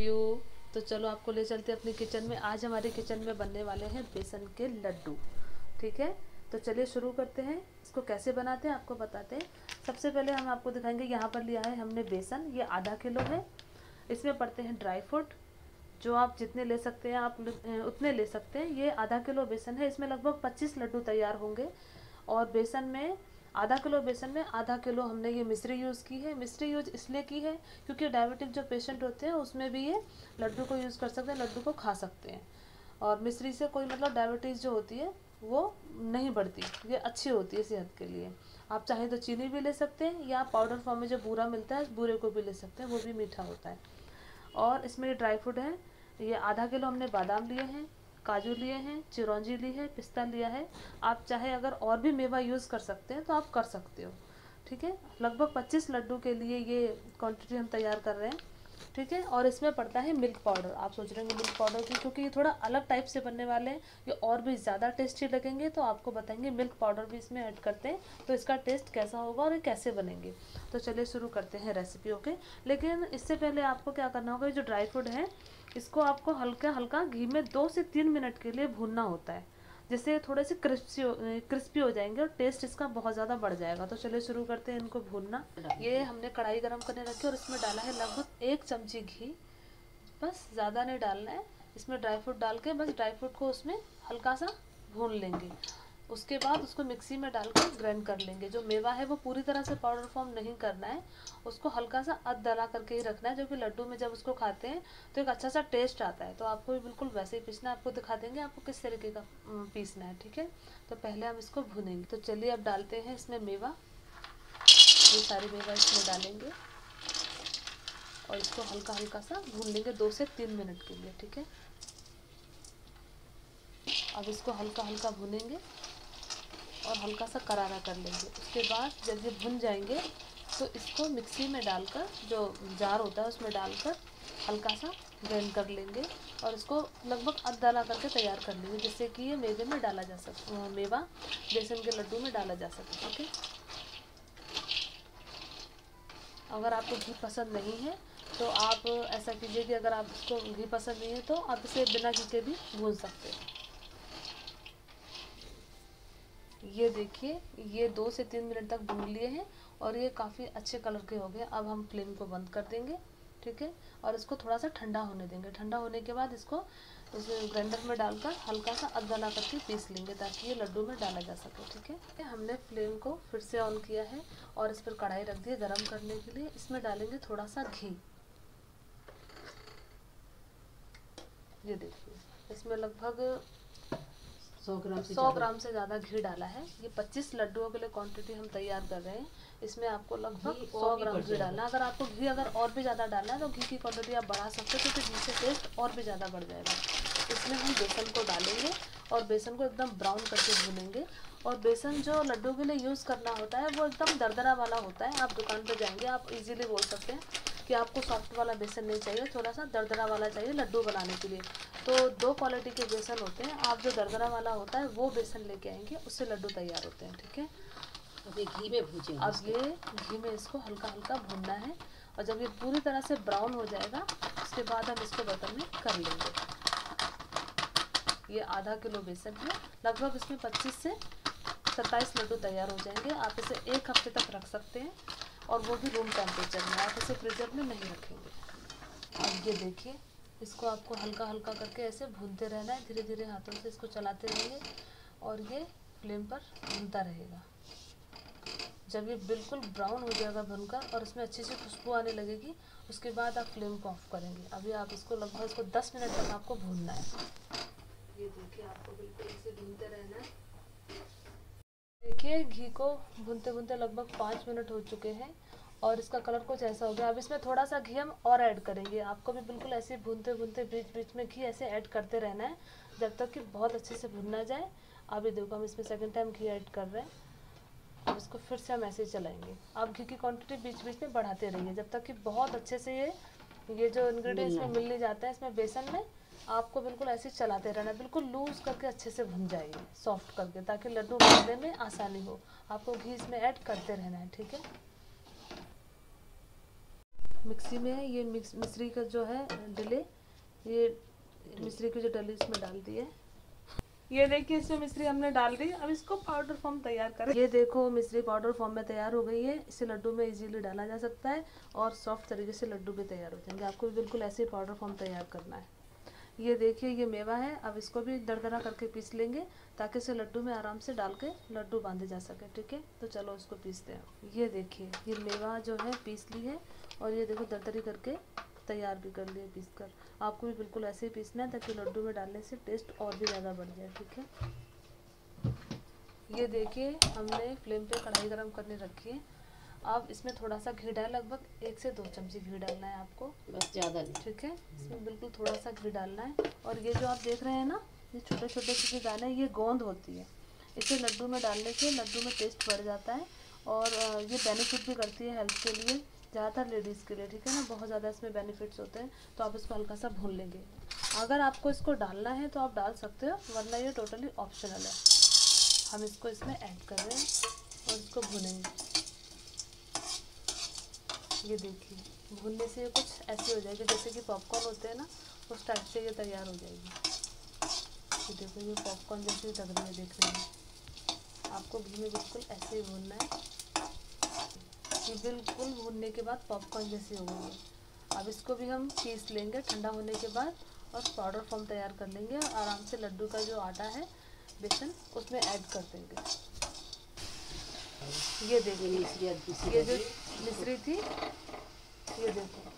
You तो चलो आपको ले चलते हैं अपनी किचन में। आज हमारे किचन में बनने वाले हैं बेसन के लड्डू। ठीक है? तो चलिए शुरू करते हैं। इसको कैसे बनाते हैं आपको बताते हैं। सबसे पहले हम आपको दिखाएँगे, यहाँ पर लिया है हमने बेसन। ये आधा किलो है। इसमें पड़ते हैं ड्राई फ्रूट जो आप जितने ले सकते हैं, आप उतने ले सकते हैं। ये आधा किलो बेसन है। इसमें लगभग पच्चीस लड्डू तैयार होंगे। और बेसन में आधा किलो बेसन में, आधा किलो हमने ये मिश्री यूज़ की है। मिश्री यूज़ इसलिए की है क्योंकि डायबिटिक जो पेशेंट होते हैं, उसमें भी ये लड्डू को यूज़ कर सकते हैं, लड्डू को खा सकते हैं। और मिश्री से कोई मतलब डायबिटीज़ जो होती है, वो नहीं बढ़ती, ये अच्छी होती है सेहत के लिए। आप चाहें तो चीनी भी ले सकते हैं या पाउडर फॉर्म में जो बूरा मिलता है, बूरे को भी ले सकते हैं, वो भी मीठा होता है। और इसमें ड्राई फ्रूट है, ये आधा किलो हमने बादाम लिए हैं काजू लिए हैं, चिरौंजी ली है, पिस्ता लिया है। आप चाहे अगर और भी मेवा यूज़ कर सकते हैं तो आप कर सकते हो। ठीक है? लगभग 25 लड्डू के लिए ये क्वांटिटी हम तैयार कर रहे हैं। ठीक है? और इसमें पड़ता है मिल्क पाउडर आप सोच रहे हैं मिल्क पाउडर की, क्योंकि ये थोड़ा अलग टाइप से बनने वाले हैं, ये और भी ज़्यादा टेस्टी लगेंगे तो आपको बताएँगे मिल्क पाउडर भी इसमें ऐड करते हैं तो इसका टेस्ट कैसा होगा और ये कैसे बनेंगे? तो चलिए शुरू करते हैं रेसिपी ओके लेकिन इससे पहले आपको क्या करना होगा, ये जो ड्राई फ्रूट है, इसको आपको हल्का हल्का घी में दो से तीन मिनट के लिए भूनना होता है। जिससे थोड़े से क्रिस्पी क्रिस्पी हो जाएँगे और टेस्ट इसका बहुत ज़्यादा बढ़ जाएगा। तो चलिए शुरू करते हैं इनको भूनना। ये हमने कढ़ाई गर्म करने रखी और इसमें डाला है लगभग एक चमची घी। बस ज़्यादा नहीं डालना है। इसमें ड्राई फ्रूट डाल के बस ड्राई फ्रूट को उसमें हल्का सा भून लेंगे। उसके बाद उसको मिक्सी में डालकर ग्राइंड कर लेंगे। जो मेवा है, वो पूरी तरह से पाउडर फॉर्म नहीं करना है। उसको हल्का सा अद दला करके ही रखना है, जो कि लड्डू में जब उसको खाते हैं तो एक अच्छा सा टेस्ट आता है। तो आपको भी बिल्कुल वैसे ही पीसना आपको दिखा देंगे आपको किस तरीके का पीसना है, ठीक है? तो पहले हम इसको भूनेंगे। तो चलिए अब डालते हैं इसमें मेवा। ये सारी मेवा इसमें डालेंगे। और इसको हल्का हल्का सा भून लेंगे दो से तीन मिनट के लिए, ठीक है? अब इसको हल्का हल्का भूनेंगे। और हल्का सा करारा कर लेंगे। उसके बाद जब ये भुन जाएँगे तो इसको मिक्सी में डालकर, जो जार होता है उसमें डालकर हल्का सा ग्राइंड कर लेंगे और इसको लगभग अदाला करके तैयार कर लेंगे, जिससे कि ये मेवे में डाला जा सके मेवा बेसन के लड्डू में डाला जा सके, ओके? अगर आपको घी पसंद नहीं है तो आप ऐसा कीजिए कि अगर आप घी पसंद नहीं है तो आप इसे बिना घी के भी भून सकते हैं। ये देखिए, ये दो से तीन मिनट तक भून लिए हैं और ये काफ़ी अच्छे कलर के हो गए। अब हम फ्लेम को बंद कर देंगे, ठीक है? और इसको थोड़ा सा ठंडा होने देंगे। ठंडा होने के बाद इसको इस ग्राइंडर में डालकर हल्का सा अदला करके पीस लेंगे ताकि ये लड्डू में डाला जा सके, ठीक है? हमने फ्लेम को फिर से ऑन किया है और इस पर कढ़ाई रख दी गर्म करने के लिए। इसमें डालेंगे थोड़ा सा घी। ये देखिए, इसमें लगभग सौ ग्राम से सौ ग्राम से ज़्यादा घी डाला है। ये पच्चीस लड्डुओं के लिए क्वांटिटी हम तैयार कर रहे हैं। इसमें आपको लगभग सौ ग्राम घी डालना अगर आपको घी अगर और भी ज़्यादा डालना है तो घी की क्वांटिटी आप बढ़ा सकते हो क्योंकि घी से टेस्ट और भी ज़्यादा बढ़ जाएगा। इसमें हम बेसन को डालेंगे और बेसन को एकदम ब्राउन करके भूनेंगे। और बेसन जो लड्डू के लिए यूज़ करना होता है वो एकदम दरदरा वाला होता है। आप दुकान पर जाएँगे आप इजीली बोल सकते हैं। कि आपको सॉफ्ट वाला बेसन नहीं चाहिए थोड़ा सा दरदरा वाला चाहिए लड्डू बनाने के लिए। तो दो क्वालिटी के बेसन होते हैं आप जो दरदरा वाला होता है वो बेसन लेके आएँगे उससे लड्डू तैयार होते हैं ठीक है? अब ये घी में भूजे अब ये घी में इसको हल्का हल्का भूनना है और जब ये पूरी तरह से ब्राउन हो जाएगा उसके बाद हम इसको बर्तन में कर लेंगे। ये आधा किलो बेसन है लगभग इसमें 25 से 27 लड्डू तैयार हो जाएँगे। आप इसे एक हफ़्ते तक रख सकते हैं। और वो भी रूम टेम्परेचर में, आप इसे फ्रीजर में नहीं रखेंगे। अब ये देखिए, इसको आपको हल्का हल्का करके ऐसे भूनते रहना है धीरे धीरे हाथों से इसको चलाते रहेंगे और ये फ्लेम पर भूनता रहेगा। जब ये बिल्कुल ब्राउन हो जाएगा भुनकर और इसमें अच्छी सी खुशबू आने लगेगी, उसके बाद आप फ्लेम को ऑफ़ करेंगे। अभी आप इसको लगभग इसको 10 मिनट तक आपको भूनना है। ये देखिए, आपको बिल्कुल इसे भूनते रहना है। देखिए घी को भूनते भूनते लगभग पाँच मिनट हो चुके हैं और इसका कलर कुछ ऐसा हो गया। अब इसमें थोड़ा सा घी हम और ऐड करेंगे। आपको भी बिल्कुल ऐसे भूनते भूनते बीच बीच में घी ऐसे ऐड करते रहना है जब तक कि बहुत अच्छे से भुनना जाए। अभी देखो हम इसमें सेकेंड टाइम घी ऐड कर रहे हैं। अब इसको फिर से हम ऐसे चलाएँगे। आप घी की क्वांटिटी बीच बीच में बढ़ाते रहिए जब तक कि बहुत अच्छे से ये ये जो इन्ग्रीडियंट्स में मिलने जाता है इसमें बेसन में आपको बिल्कुल ऐसे चलाते रहना, बिल्कुल लूज करके अच्छे से भुन जाइए सॉफ्ट करके, ताकि लड्डू बनाने में आसानी हो। आपको घी इसमें ऐड करते रहना है, ठीक है? मिक्सी में ये मिक्स, मिश्री का जो है डिले, ये मिश्री की जो डली इसमें डाल दी है। ये देखिए, इसमें मिश्री हमने डाल दी, अब इसको पाउडर फॉर्म तैयार करें। ये देखो, मिश्री पाउडर फॉर्म में तैयार हो गई है। इसे लड्डू में इजीली डाला जा सकता है और सॉफ्ट तरीके से लड्डू भी तैयार हो जाएँगे। आपको भी बिल्कुल ऐसे ही पाउडर फॉर्म तैयार करना है। ये देखिए, ये मेवा है। अब इसको भी दरदरा करके पीस लेंगे ताकि इसे लड्डू में आराम से डाल के लड्डू बांधे जा सके, ठीक है? तो चलो इसको पीसते हैं। ये देखिए, ये मेवा जो है, पीस ली है और ये देखो दरदरी करके तैयार भी कर लिए पीस कर आपको भी बिल्कुल ऐसे ही पीसना है ताकि लड्डू में डालने से टेस्ट और भी ज़्यादा बढ़ जाए, ठीक है? ये देखिए, हमने फ्लेम पे कढ़ाई गरम करने रखी है। अब इसमें थोड़ा सा घी डाल लगभग एक से दो चमची घी डालना है आपको। बस ज़्यादा नहीं। ठीक है? इसमें बिल्कुल थोड़ा सा घी डालना है। और ये जो आप देख रहे हैं ना ये छोटे छोटे से जो दाने ये गोंद होती है। इसे लड्डू में डालने से लड्डू में टेस्ट बढ़ जाता है। और ये बेनिफिट भी करती है हेल्थ के लिए ज़्यादातर लेडीज़ के लिए ठीक है ना? बहुत ज़्यादा इसमें बेनिफिट्स होते हैं तो आप इसको हल्का सा भून लेंगे। अगर आपको इसको डालना है तो आप डाल सकते हो वरना ये टोटली ऑप्शनल है। हम इसको इसमें ऐड कर रहे हैं और इसको भूनेंगे। ये देखिए, भूनने से ये कुछ ऐसी हो जाएगी, जैसे कि पॉपकॉर्न होते हैं ना, उस टाइप से ये तैयार हो जाएगी। ये देखो, ये पॉपकॉर्न जैसी लग रही है देखने में आपको घी में बिल्कुल ऐसे ही भूनना है। ये बिल्कुल भूनने के बाद पॉपकॉर्न जैसी हो है। अब इसको भी हम पीस लेंगे, ठंडा होने के बाद, और पाउडर फॉर्म तैयार कर लेंगे, और आराम से लड्डू का जो आटा है, बेसन, उसमें ऐड कर देंगे। ये देखिए, ये जो मिश्री थी? ये देखो।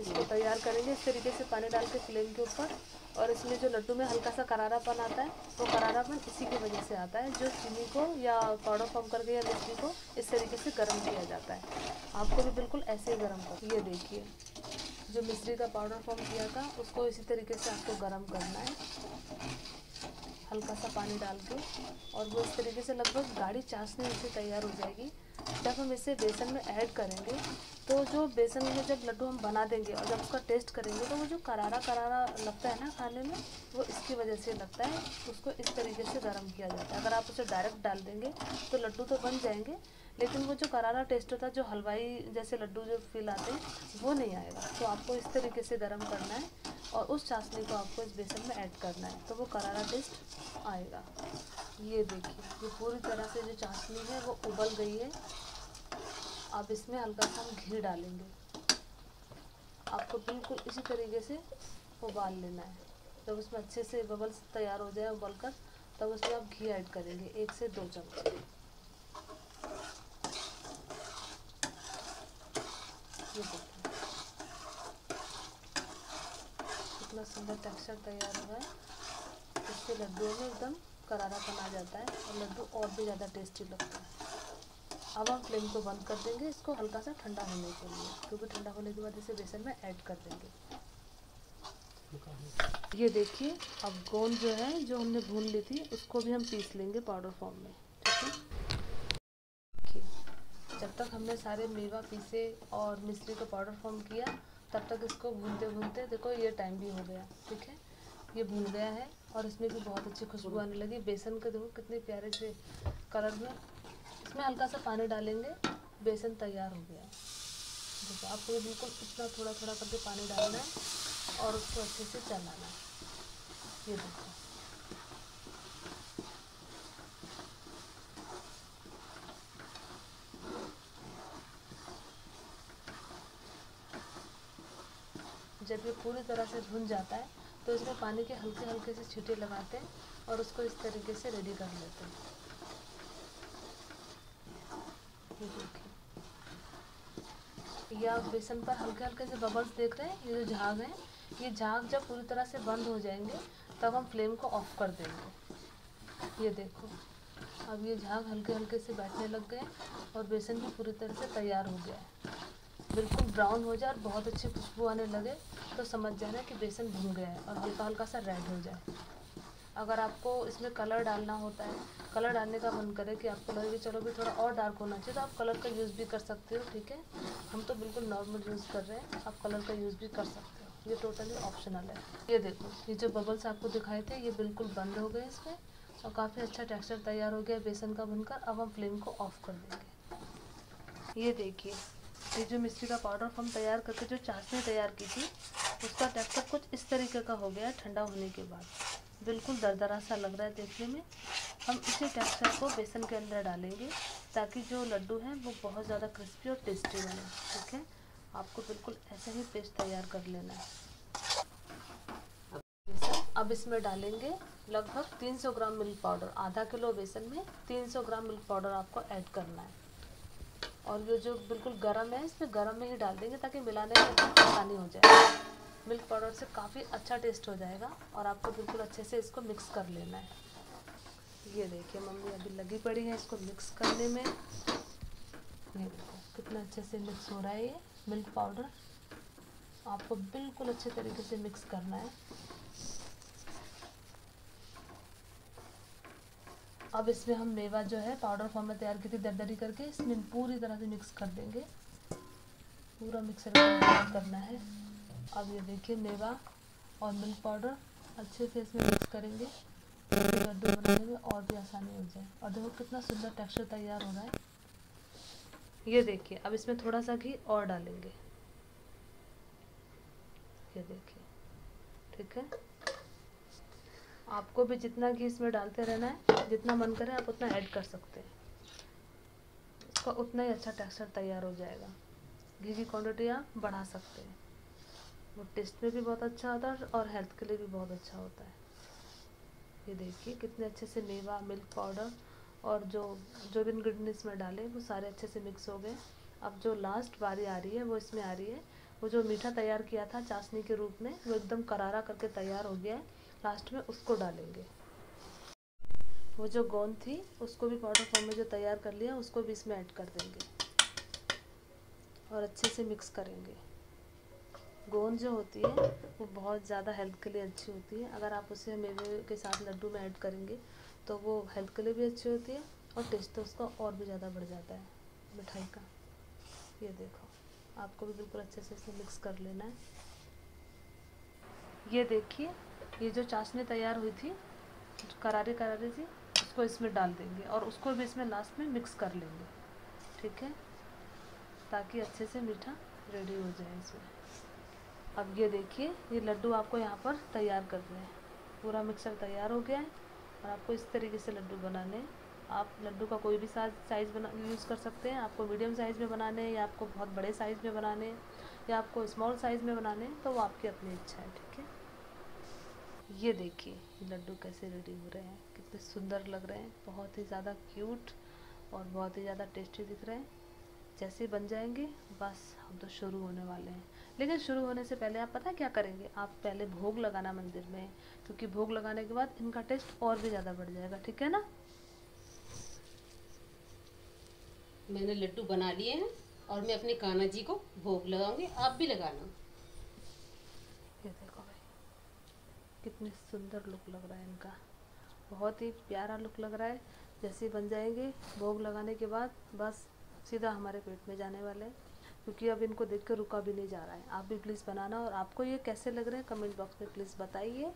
इसको तैयार करेंगे, इस तरीके से पानी डाल के फ्लेम के ऊपर। और इसमें जो लड्डू में हल्का सा करारापन आता है, वो करारापन इसी की वजह से आता है, जो चीनी को या पाउडर फॉर्म करके या मिश्री को इस तरीके से गर्म किया जाता है। आपको भी बिल्कुल ऐसे ही गर्म कर ये देखिए, जो मिश्री का पाउडर फॉर्म किया था, उसको इसी तरीके से आपको गर्म करना है। हल्का सा पानी डाल के और वो इस तरीके से लगभग गाढ़ी चाशनी इसे तैयार हो जाएगी। जब हम इसे बेसन में ऐड करेंगे तो जो बेसन में जब लड्डू हम बना देंगे और जब उसका टेस्ट करेंगे तो वो जो करारा करारा लगता है ना खाने में, वो इसकी वजह से लगता है। उसको इस तरीके से गर्म किया जाता है। अगर आप उसे डायरेक्ट डाल देंगे तो लड्डू तो बन जाएँगे, लेकिन वो जो करारा टेस्ट होता है, जो हलवाई जैसे लड्डू जो फील आते हैं, वो नहीं आएगा। तो आपको इस तरीके से गर्म करना है। और उस चाशनी को आपको इस बेसन में ऐड करना है। तो वो करारा टेस्ट आएगा। ये देखिए, ये पूरी तरह से जो चाशनी है, वो उबल गई है। अब इसमें हल्का सा हम घी डालेंगे। आपको बिल्कुल इसी तरीके से उबाल लेना है। जब उसमें अच्छे से बबल्स तैयार हो जाए उबल कर तब उसमें आप घी ऐड करेंगे, एक से दो चम्मच। ये देखिए। कितना सुंदर टेक्सचर तैयार हुआ है। इससे लड्डुओं में एकदम करारापन आ जाता है और लड्डू और भी ज़्यादा टेस्टी लगता है। अब हम फ्लेम को बंद कर देंगे, इसको हल्का सा ठंडा होने के लिए, क्योंकि ठंडा होने के बाद इसे बेसन में ऐड कर देंगे। ये देखिए, अब गोंद जो है, जो हमने भून ली थी, उसको भी हम पीस लेंगे पाउडर फॉर्म में, ठीक है? जब तक हमने सारे मेवा पीसे और मिश्री को पाउडर फॉर्म किया तब तक इसको भूनते भूनते देखो ये टाइम भी हो गया, ठीक है? ये भून गया है और इसमें भी बहुत अच्छी खुशबू आने लगी। बेसन के देखो कितने प्यारे से कलर में। इसमें हल्का सा पानी डालेंगे, बेसन तैयार हो गया। देखो, आपको बिल्कुल इतना थोड़ा थोड़ा करके पानी डालना है और उसको अच्छे से चलाना है। ये देखो। जब ये पूरी तरह से भुन जाता है तो इसमें पानी के हल्के हल्के से छीटे लगाते हैं और उसको इस तरीके से रेडी कर लेते हैं। ये देखिए। ये आप बेसन पर हल्के हल्के से बबल्स देख रहे हैं, ये जो झाग हैं, ये झाग जब पूरी तरह से बंद हो जाएँगे, तब हम फ्लेम को ऑफ़ कर देंगे। ये देखो, अब ये झाग हल्के हल्के से बैठने लग गए और बेसन भी पूरी तरह से तैयार हो गया है। बिल्कुल ब्राउन हो जाए और बहुत अच्छी खुशबू आने लगे तो समझ जाना कि बेसन भून गया है और हल्का हल्का सा रेड हो जाए। अगर आपको इसमें कलर डालना होता है कलर डालने का मन करे कि आपको लगे कि चलो भी थोड़ा और डार्क होना चाहिए तो आप कलर का यूज़ भी कर सकते हो, ठीक है? हम तो बिल्कुल नॉर्मल यूज़ कर रहे हैं, आप कलर का यूज़ भी कर सकते हो। ये टोटली ऑप्शनल है। ये देखो, ये जो बबल्स आपको दिखाए थे, ये बिल्कुल बंद हो गए इसमें और काफ़ी अच्छा टेक्सचर तैयार हो गया बेसन का बनकर। अब हम फ्लेम को ऑफ़ कर देंगे। ये देखिए। ये जो मिश्री का पाउडर हम तैयार करके, जो चाशनी तैयार की थी, उसका टेक्सचर कुछ इस तरीके का हो गया ठंडा होने के बाद। बिल्कुल दरदरा सा लग रहा है देखने में। हम इसी टेक्सचर को बेसन के अंदर डालेंगे, ताकि जो लड्डू हैं, वो बहुत ज़्यादा क्रिस्पी और टेस्टी बने, ठीक है? आपको बिल्कुल ऐसा ही पेस्ट तैयार कर लेना है। अब इसमें डालेंगे लगभग 300 ग्राम मिल्क पाउडर आधा किलो बेसन में 300 ग्राम मिल्क पाउडर आपको ऐड करना है। और ये जो बिल्कुल गर्म है, इसमें गर्म में ही डाल देंगे ताकि मिलाने में आसानी हो जाए। मिल्क पाउडर से काफ़ी अच्छा टेस्ट हो जाएगा और आपको बिल्कुल अच्छे से इसको मिक्स कर लेना है। ये देखिए मम्मी अभी लगी पड़ी है इसको मिक्स करने में। ये देखो, कितना अच्छे से मिक्स हो रहा है ये मिल्क पाउडर। आपको बिल्कुल अच्छे तरीके से मिक्स करना है। अब इसमें हम मेवा जो है पाउडर फॉर्म में तैयार की थी, दरदरी करके, इसमें पूरी तरह से मिक्स कर देंगे। पूरा मिक्सर करना है। अब ये देखिए मेवा और मिल्क पाउडर अच्छे से इसमें मिक्स करेंगे। लड्डू बनाने में और भी आसानी हो जाए। और देखो कितना सुंदर टेक्सचर तैयार हो रहा है। ये देखिए, अब इसमें थोड़ा सा घी और डालेंगे। ये देखिए, ठीक है? आपको भी जितना घी इसमें डालते रहना है, जितना मन करे आप उतना ऐड कर सकते हैं। इसका उतना ही अच्छा टेक्सचर तैयार हो जाएगा। घी की क्वांटिटी आप बढ़ा सकते हैं। वो टेस्ट में भी बहुत अच्छा होता है और हेल्थ के लिए भी बहुत अच्छा होता है। ये देखिए कितने अच्छे से मेवा मिल्क पाउडर और जो जो भी इंग्रेडिएंट इसमें डाले, वो सारे अच्छे से मिक्स हो गए। अब जो लास्ट बारी आ रही है, वो इसमें आ रही है। वो जो मीठा तैयार किया था चाशनी के रूप में, वो एकदम करारा करके तैयार हो गया है। लास्ट में उसको डालेंगे। वो जो गोंद थी, उसको भी पाउडर फॉर्म में जो तैयार कर लिया, उसको भी इसमें ऐड कर देंगे। और अच्छे से मिक्स करेंगे। गोंद जो होती है, वो बहुत ज़्यादा हेल्थ के लिए अच्छी होती है। अगर आप उसे मेवे के साथ लड्डू में ऐड करेंगे तो वो हेल्थ के लिए भी अच्छी होती है और टेस्ट तो उसका और भी ज़्यादा बढ़ जाता है, मिठाई का। ये देखो, आपको भी बिल्कुल अच्छे से इसे मिक्स कर लेना है। ये देखिए ये जो चाशनी तैयार हुई थी करारी करारी थी, उसको इसमें डाल देंगे और उसको भी इसमें लास्ट में मिक्स कर लेंगे, ठीक है? ताकि अच्छे से मीठा रेडी हो जाए इसमें। अब ये देखिए, ये लड्डू आपको यहाँ पर तैयार करने हैं। पूरा मिक्सर तैयार हो गया है और आपको इस तरीके से लड्डू बनाने आप लड्डू का कोई भी साइज़ बना यूज़ कर सकते हैं। आपको मीडियम साइज़ में बनाने या आपको बहुत बड़े साइज़ में बनाने या आपको स्मॉल साइज़ में बनाने तो वो आपकी अपनी इच्छा है, ठीक है? ये देखिए लड्डू कैसे रेडी हो रहे हैं, कितने सुंदर लग रहे हैं, बहुत ही ज़्यादा क्यूट और बहुत ही ज़्यादा टेस्टी दिख रहे हैं। जैसे बन जाएँगे, बस हम तो शुरू होने वाले हैं। लेकिन शुरू होने से पहले आप पता क्या करेंगे? आप पहले भोग लगाना मंदिर में, क्योंकि भोग लगाने के बाद इनका टेस्ट और भी ज़्यादा बढ़ जाएगा, ठीक है ना? मैंने लड्डू बना लिए हैं और मैं अपने कान्हा जी को भोग लगाऊँगी, आप भी लगाना ये देखो भाई कितनी सुंदर लुक लग रहा है इनका। बहुत ही प्यारा लुक लग रहा है। जैसे बन जाएँगे भोग लगाने के बाद, बस सीधा हमारे पेट में जाने वाले हैं। क्योंकि अब इनको देख कर रुका भी नहीं जा रहा है। आप भी प्लीज़ बनाना और आपको ये कैसे लग रहे हैं कमेंट बॉक्स में प्लीज़ बताइए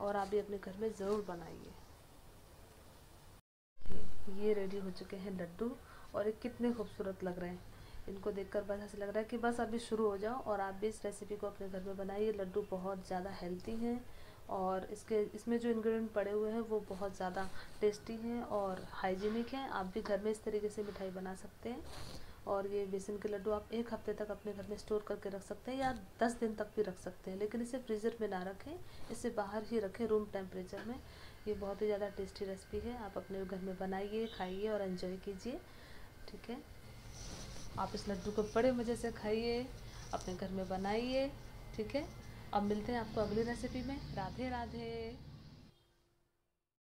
और आप भी अपने घर में ज़रूर बनाइए। ये रेडी हो चुके हैं लड्डू और ये कितने खूबसूरत लग रहे हैं। इनको देखकर बस ऐसा लग रहा है कि बस अभी शुरू हो जाओ और आप भी इस रेसिपी को अपने घर में बनाइए। लड्डू बहुत ज़्यादा हेल्दी हैं। और इसके, इसमें जो इंग्रेडिएंट पड़े हुए हैं, वो बहुत ज़्यादा टेस्टी हैं और हाइजीनिक हैं। आप भी घर में इस तरीके से मिठाई बना सकते हैं। और ये बेसन के लड्डू आप एक हफ़्ते तक अपने घर में स्टोर करके रख सकते हैं या दस दिन तक भी रख सकते हैं, लेकिन इसे फ्रीज़र में ना रखें। इसे बाहर ही रखें रूम टेम्परेचर में। ये बहुत ही ज़्यादा टेस्टी रेसिपी है। आप अपने घर में बनाइए, खाइए और एंजॉय कीजिए। ठीक है? आप इस लड्डू को बड़े मज़े से खाइए, अपने घर में बनाइए। ठीक है? अब मिलते हैं आपको अगली रेसिपी में। राधे राधे।